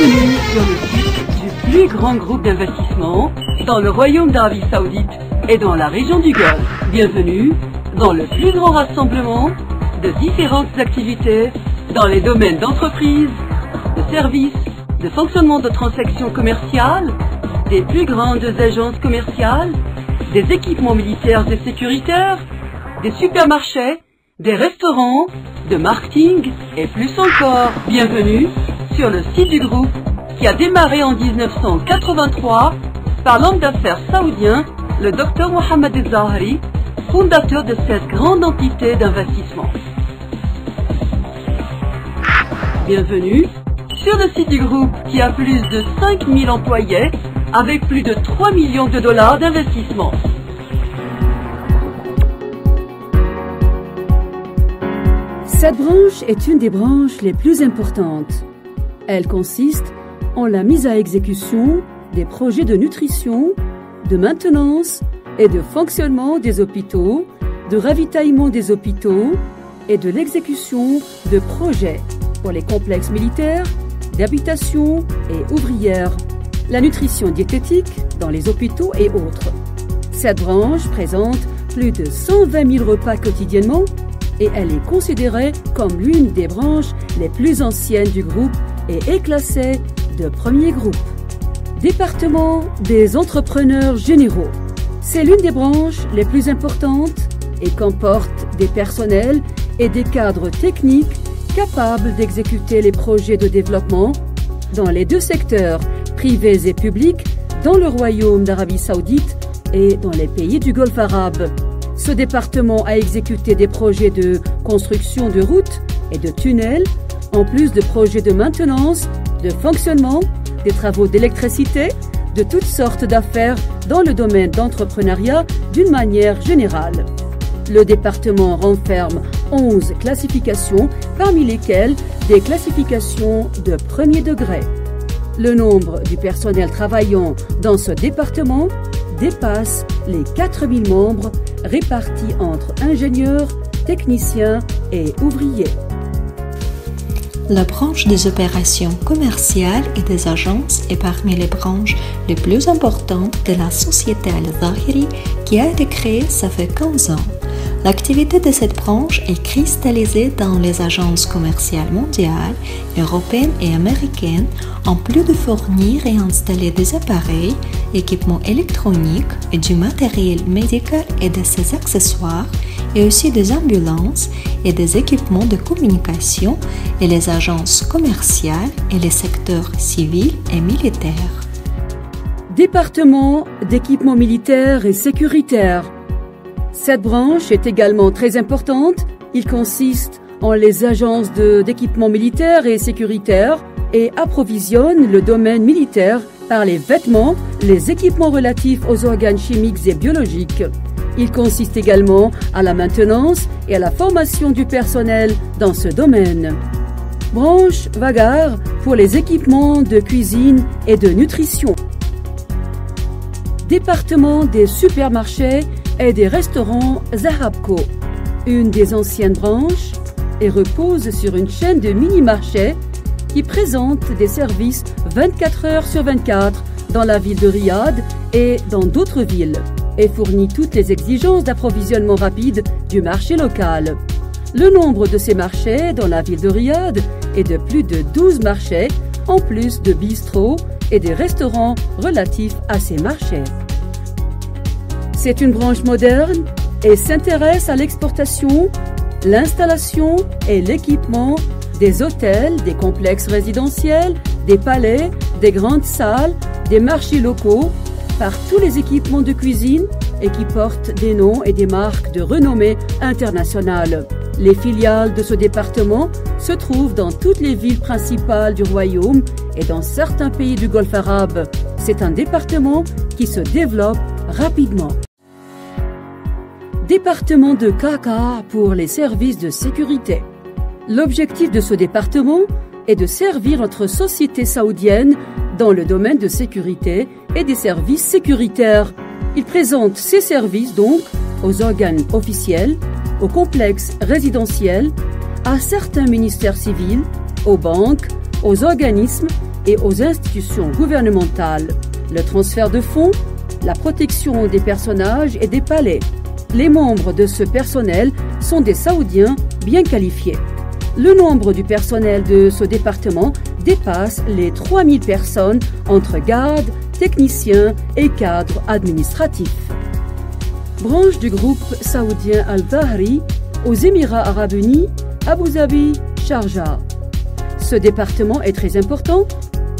sur le site du plus grand groupe d'investissement dans le Royaume d'Arabie Saoudite et dans la région du Golfe. Bienvenue dans le plus grand rassemblement de différentes activités dans les domaines d'entreprise, de services, de fonctionnement de transactions commerciales, des plus grandes agences commerciales, des équipements militaires et sécuritaires, des supermarchés, des restaurants, de marketing et plus encore. Bienvenue sur le site du groupe qui a démarré en 1983 par l'homme d'affaires saoudien, le docteur Mohamed Zahri, fondateur de cette grande entité d'investissement. Bienvenue sur le site du groupe qui a plus de 5000 employés avec plus de 3 millions de dollars d'investissement. Cette branche est une des branches les plus importantes. Elle consiste en la mise à exécution des projets de nutrition, de maintenance et de fonctionnement des hôpitaux, de ravitaillement des hôpitaux et de l'exécution de projets pour les complexes militaires, d'habitation et ouvrières, la nutrition diététique dans les hôpitaux et autres. Cette branche présente plus de 120 000 repas quotidiennement et elle est considérée comme l'une des branches les plus anciennes du groupe et est classée de premier groupe. Département des entrepreneurs généraux. C'est l'une des branches les plus importantes et comporte des personnels et des cadres techniques capables d'exécuter les projets de développement dans les deux secteurs, privés et publics, dans le Royaume d'Arabie saoudite et dans les pays du Golfe arabe. Ce département a exécuté des projets de construction de routes et de tunnels, en plus de projets de maintenance, de fonctionnement, des travaux d'électricité, de toutes sortes d'affaires dans le domaine d'entrepreneuriat d'une manière générale. Le département renferme 11 classifications, parmi lesquelles des classifications de premier degré. Le nombre du personnel travaillant dans ce département dépasse les 4000 membres répartis entre ingénieurs, techniciens et ouvriers. La branche des opérations commerciales et des agences est parmi les branches les plus importantes de la société Al-Zahiri qui a été créée ça fait 15 ans. L'activité de cette branche est cristallisée dans les agences commerciales mondiales, européennes et américaines, en plus de fournir et installer des appareils, équipements électroniques et du matériel médical et de ses accessoires, et aussi des ambulances et des équipements de communication et les agences commerciales et les secteurs civils et militaires. Département d'équipements militaires et sécuritaires cette branche est également très importante. Il consiste en les agences d'équipements militaires et sécuritaires et approvisionne le domaine militaire par les vêtements, les équipements relatifs aux organes chimiques et biologiques. Il consiste également à la maintenance et à la formation du personnel dans ce domaine. Branche Vagar pour les équipements de cuisine et de nutrition. Département des supermarchés et des restaurants Zahabco, une des anciennes branches, et repose sur une chaîne de mini-marchés qui présente des services 24 heures sur 24 dans la ville de Riyad et dans d'autres villes, et fournit toutes les exigences d'approvisionnement rapide du marché local. Le nombre de ces marchés dans la ville de Riyad est de plus de 12 marchés, en plus de bistrots et des restaurants relatifs à ces marchés. C'est une branche moderne et s'intéresse à l'exportation, l'installation et l'équipement des hôtels, des complexes résidentiels, des palais, des grandes salles, des marchés locaux, par tous les équipements de cuisine et qui portent des noms et des marques de renommée internationale. Les filiales de ce département se trouvent dans toutes les villes principales du royaume et dans certains pays du Golfe arabe. C'est un département qui se développe rapidement département de Kaka pour les services de sécurité. L'objectif de ce département est de servir notre société saoudienne dans le domaine de sécurité et des services sécuritaires. Il présente ses services donc aux organes officiels, aux complexes résidentiels, à certains ministères civils, aux banques, aux organismes et aux institutions gouvernementales, le transfert de fonds, la protection des personnages et des palais. Les membres de ce personnel sont des Saoudiens bien qualifiés. Le nombre du personnel de ce département dépasse les 3000 personnes entre gardes, techniciens et cadres administratifs. Branche du groupe saoudien Al-Dhahri aux Émirats arabes unis, Abu Dhabi, Sharjah. Ce département est très important.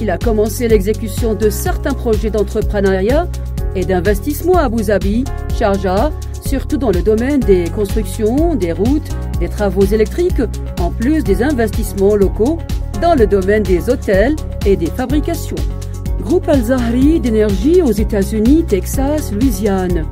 Il a commencé l'exécution de certains projets d'entrepreneuriat et d'investissement à Abu Dhabi, Sharjah, surtout dans le domaine des constructions, des routes, des travaux électriques, en plus des investissements locaux dans le domaine des hôtels et des fabrications. Groupe Al-Zahri d'énergie aux États-Unis, Texas, Louisiane.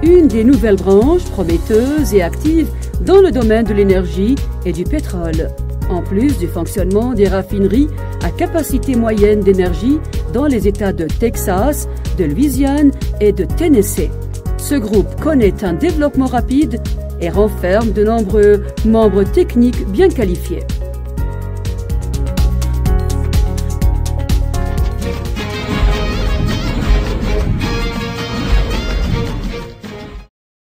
Une des nouvelles branches prometteuses et actives dans le domaine de l'énergie et du pétrole, en plus du fonctionnement des raffineries à capacité moyenne d'énergie dans les États de Texas, de Louisiane et de Tennessee. Ce groupe connaît un développement rapide et renferme de nombreux membres techniques bien qualifiés.